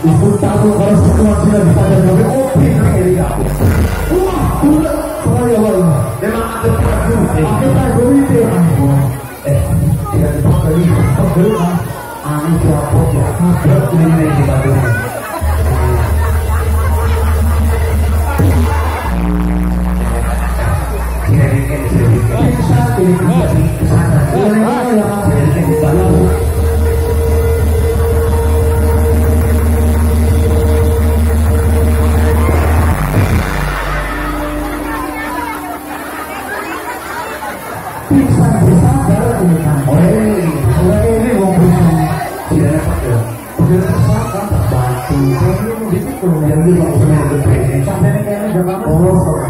Tahu kalau lagi pada gawe kopi nang ini kabeh. Wah, udah saya wae. Memang ada prajurit. Aku tak gowi Eh, tidak dipakai. Pegel kan. Anu siapa ya? Berat ini di Bandung. Kira-kira bisa Bisa kira-kira di sana. Kira-kira yang ada di Bandung. Bisa Sampai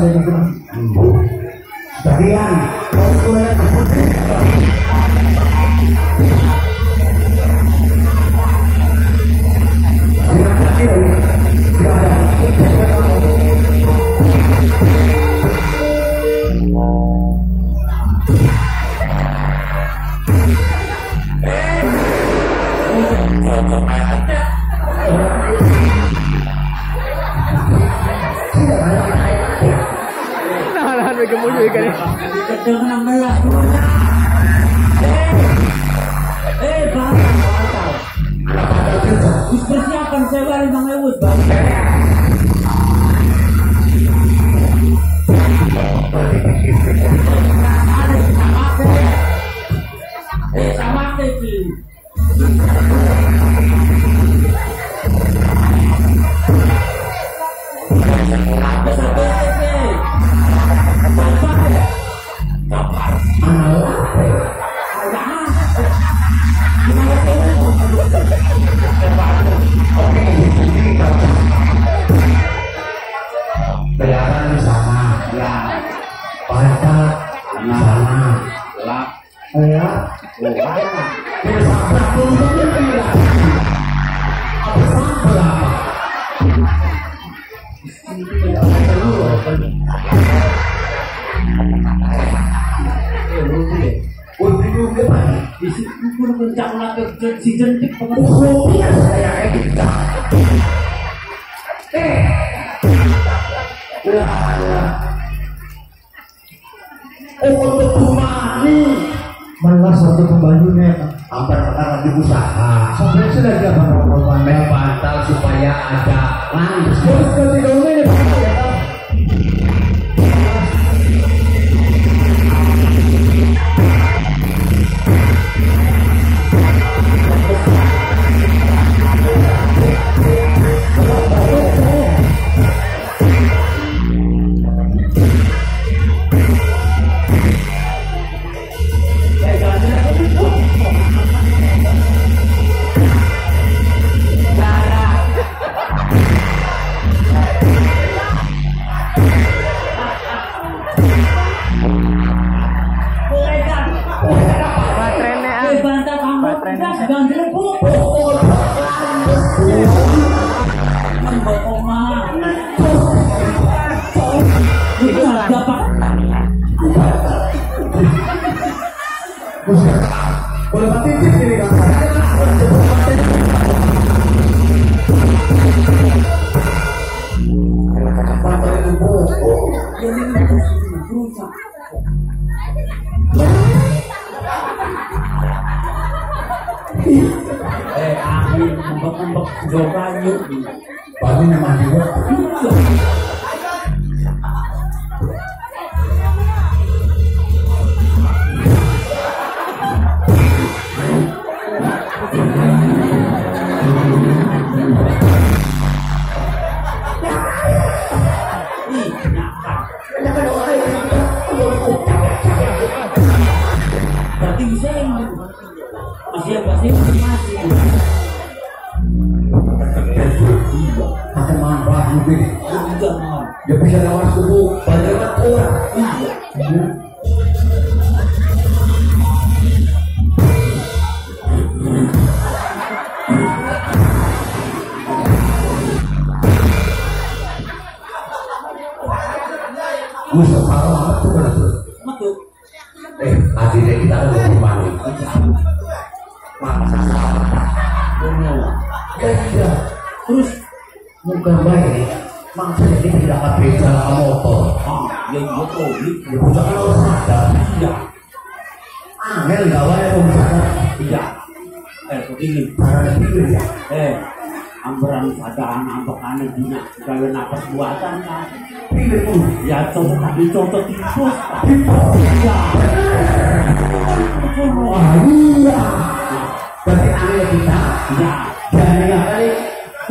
Kalau bisa ada yang Kamuloy ka rin. Kecil enam belas. Eh, bang. Ewu, bang. Eh, sama sih. Sudah dia apa apa Membantal supaya ada langus. Terus Pak, ya kan? Enggak, jangan ngambek-ngambek jodoh baru namanya Tuh kan tuh. Betul. Eh, akhirnya kita ada di mana? Benar. Iya. Terus Muka baik. Maksudnya dia tidak dapat beda sama motor. ah, yang betul. Dia punya kalau sadar. Iya. Angel om sadar. Iya. Eh, begini. Karena itu ya. Eh, amberan sadaan ambekannya dina gawe napas buatan kan. Pilih pun. Ya contoh tadi contoh tikus. Ya. Wah iya. Berarti angel kita. Ya. Jangan yang kali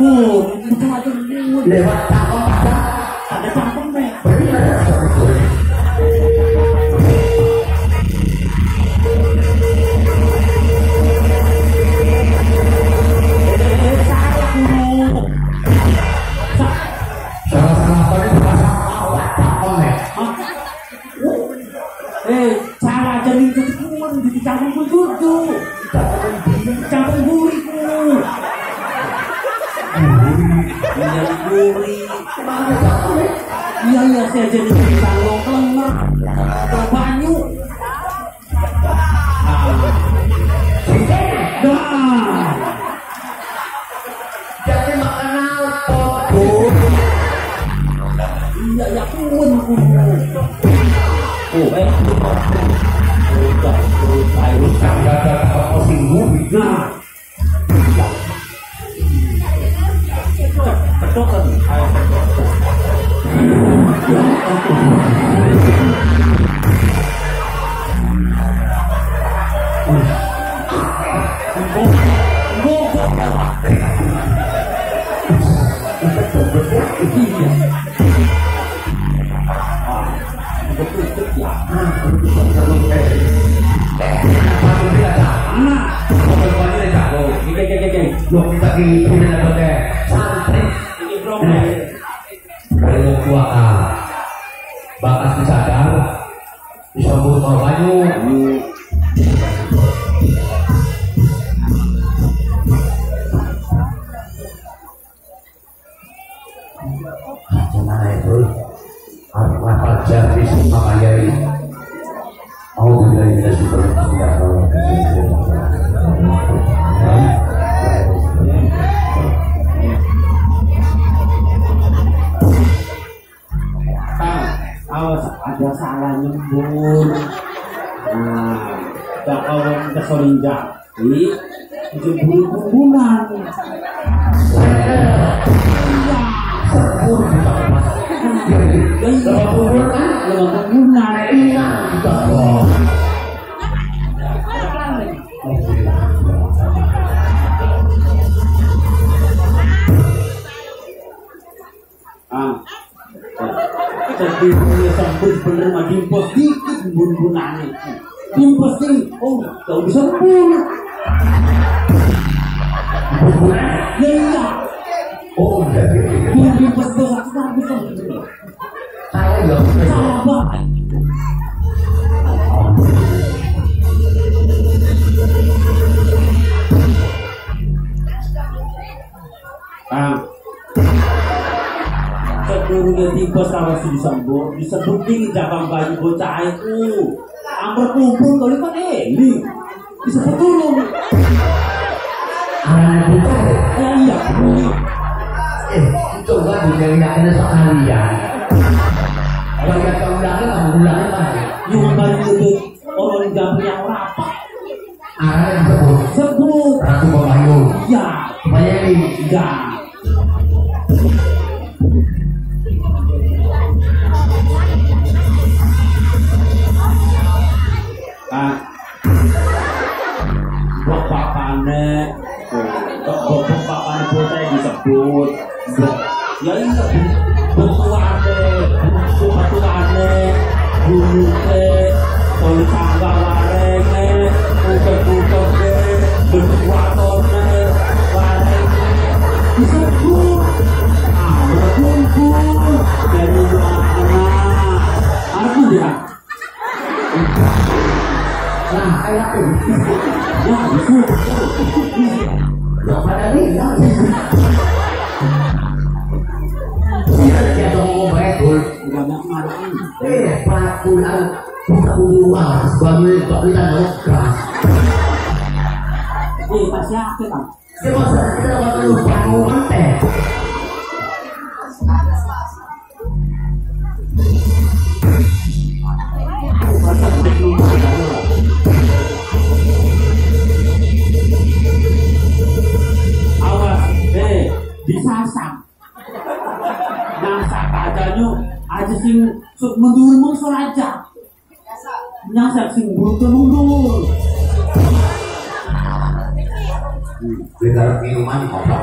Oh, ini. lewat cangkong Iya, ya kuwen kudu. Oh, eh. Udah, Lo kita di punya pakai santri. Ah, bakas disadar, disambut mau banyu, Nah itu. apa jadi sama yai. Mau dari kita super tidak. Ada salah nyembur nah kawan kesoling jati itu bulu hubungan, iya. Jadi punya sambut bener mah dimpos dikit bun-bunannya. Dimpos ini oh gak bisa pun ya iya Oh, jadi Bun kita bisa saya nggak bisa. salah banget tiba sama si disebut disebut di jabang baju bocah itu. Amper kumpul kali kan eling disebut dulu Anak kita ya iya. Eh coba dijaga sekalian. Kalau undangnya kamu undangnya kan? yang baju Gak pada lihat. Dia dia ngomong baik, Bul. banyak mana Eh, pelakuan buka luar, bangun kok kita ngegas. eh masih apa kan Dia masa kita bakal lupa ngomong teh. Mundur mungsur aja nyasak sing mundur mundur Kita minuman apa?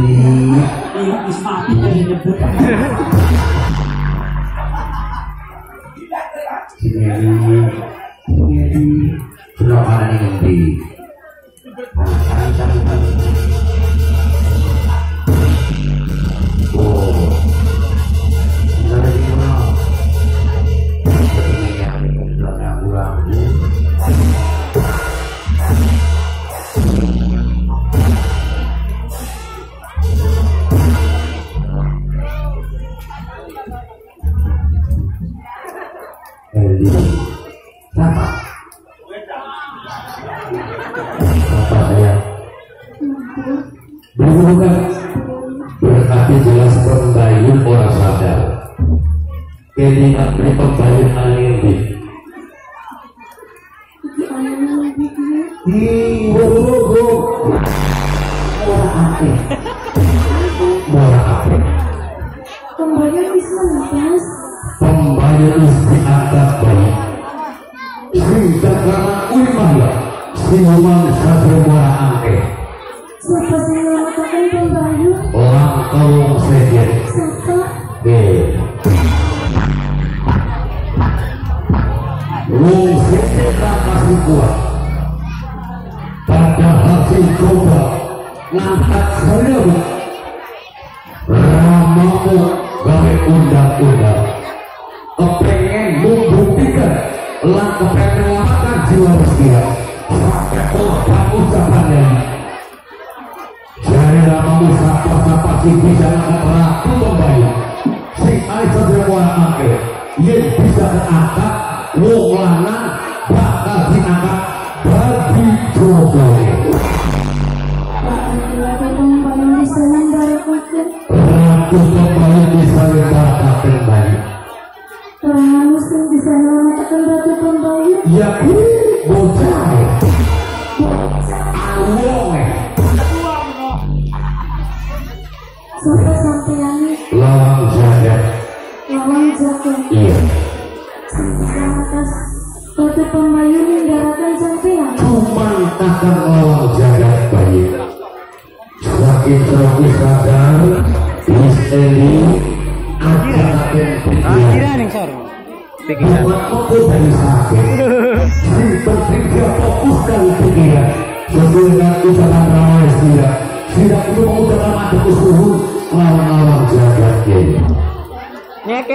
Adi. Ini ismati saya bukan berarti jelas pembayun orang sadar. Beri pembayun alindi Ih, wo, Wong setelah kasih kuat pada hasil coba ngangkat saya ramamu gawe undang-undang kepengen membuktikan kepengen melakukan jiwa setia sampai korban ucapannya jadi ramamu siapa-siapa sih bisa wong lanang bakal jodohnya Laki-laki pembayar bisa Ratu kembali Ya bocah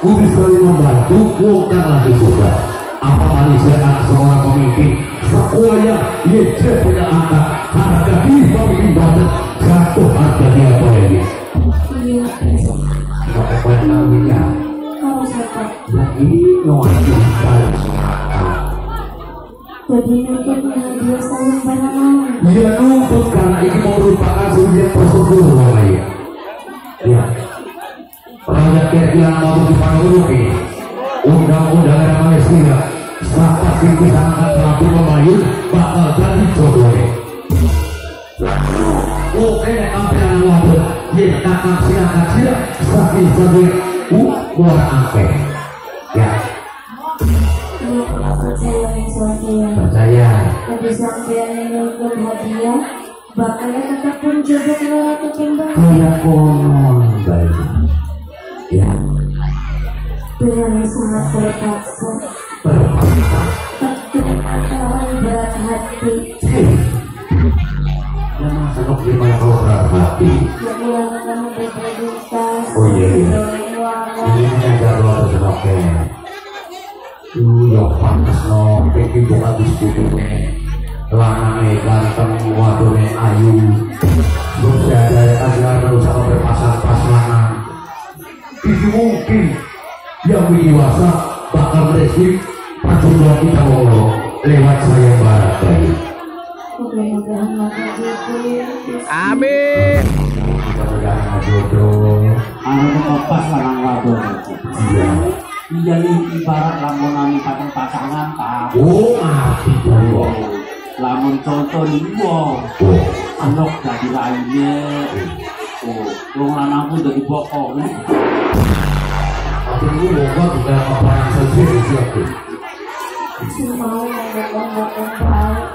Ku bisa membantu bukan lagi susah Apa manusia anak seorang pemimpin? Semuanya Ia dia punya anak Harga diri pemimpin banget Tapi sampean yang nuntut hadiah. Bakalnya tetap pun jodoh keluar ke pembayar Kaya konon baik. Ya, Dengan sangat berpaksa. Berat hati. Yang masuk di mana hati? Yang kamu berintegritas Berwawasan ini ada luar senoke Duh, pantas no Pengen buka diskusinya Lanangnya ganteng, wadone ayu Terus ada agar terus sama berpasang-pas lanang Itu mungkin Yang dewasa bakal beresik Perjodohan kita ngomong Lewat saya barat bayi Mudah-mudahan maka itu Amin. Mudah-mudahan jodoh anu kepas lanang wadon Iya iya nih ibarat lamun nami patung pasangan pak Oh, mati dulu lamun contoh nih Oh, anok jadi lainnya oh wong lanang pun jadi pokok nih tapi ini moga juga apa yang sesuai siapa mau mengembangkan baik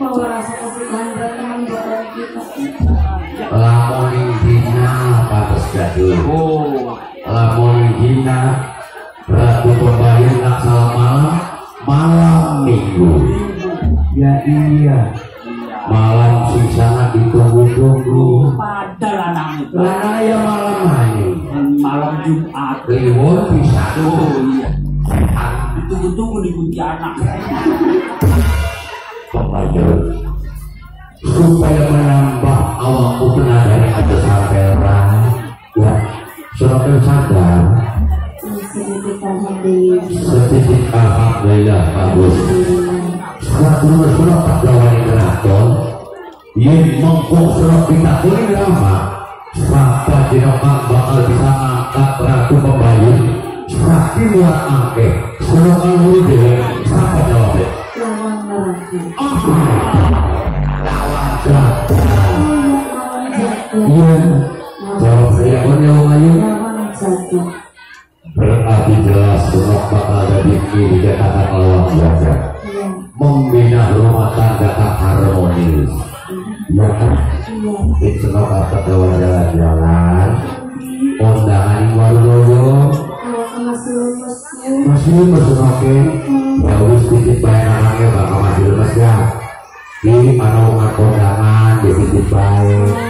mau rasa kasihan teman buat kita lamun jadul oh. Lamun dina ratu pembayar nak salam malam malam minggu. Ya iya. Malam sing sangat ditunggu-tunggu. Padahal anak itu Lah ya malam ini malam Jumat. kliwon bisa. Oh iya. Ditunggu-tunggu di Pontianak. pembelajaran supaya menambah awakku yang ada sapera ya surat sadar sedikit alhamdulillah bagus surat nomor surat pegawai keraton. Yang mengkong surat kita ini lama. Bakal bisa ngangkat ratu pembayu. Sakit buat angke. Surat kamu jawabnya lawan neraka lawan lawan lawan berarti jelas surat bakal jadi ini dikatakan lawan jatuh iya. Membina rumah tangga tak harmonis. Ya kan? Itu kata kawan jalan-jalan undangan seluruh masih masuk oke ya wis titip bae anaknya bakal masih lemes ya ini mana undangan di titip bae